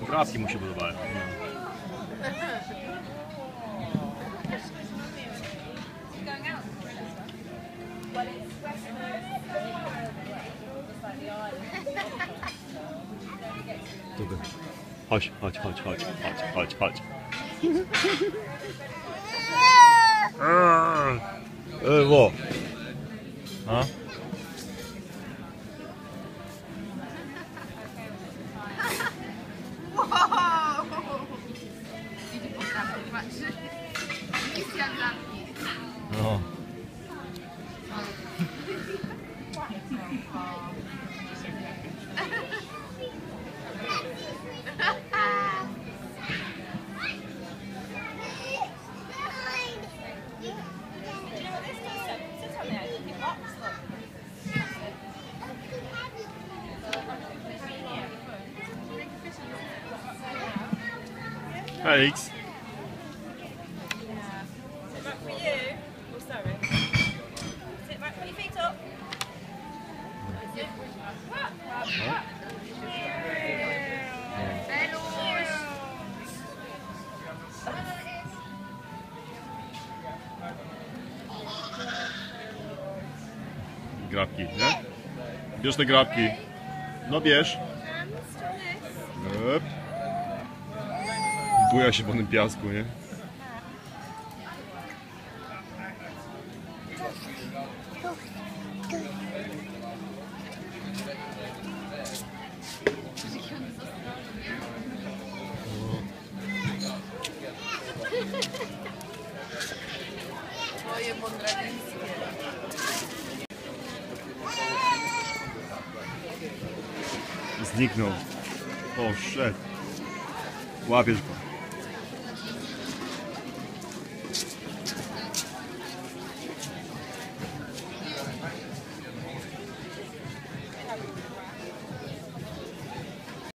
Poprawki mu się podobają. Dobra. Chodź, chodź, chodź, chodź, chodź, chodź, chodź. E, wo. A? Misja. Alex. Grabki, nie? Bierz te grabki. No bierz. Yep. Buja się po tym piasku, nie? Twoje mondralińskie. Zniknął. Poszedł. Łapiesz go.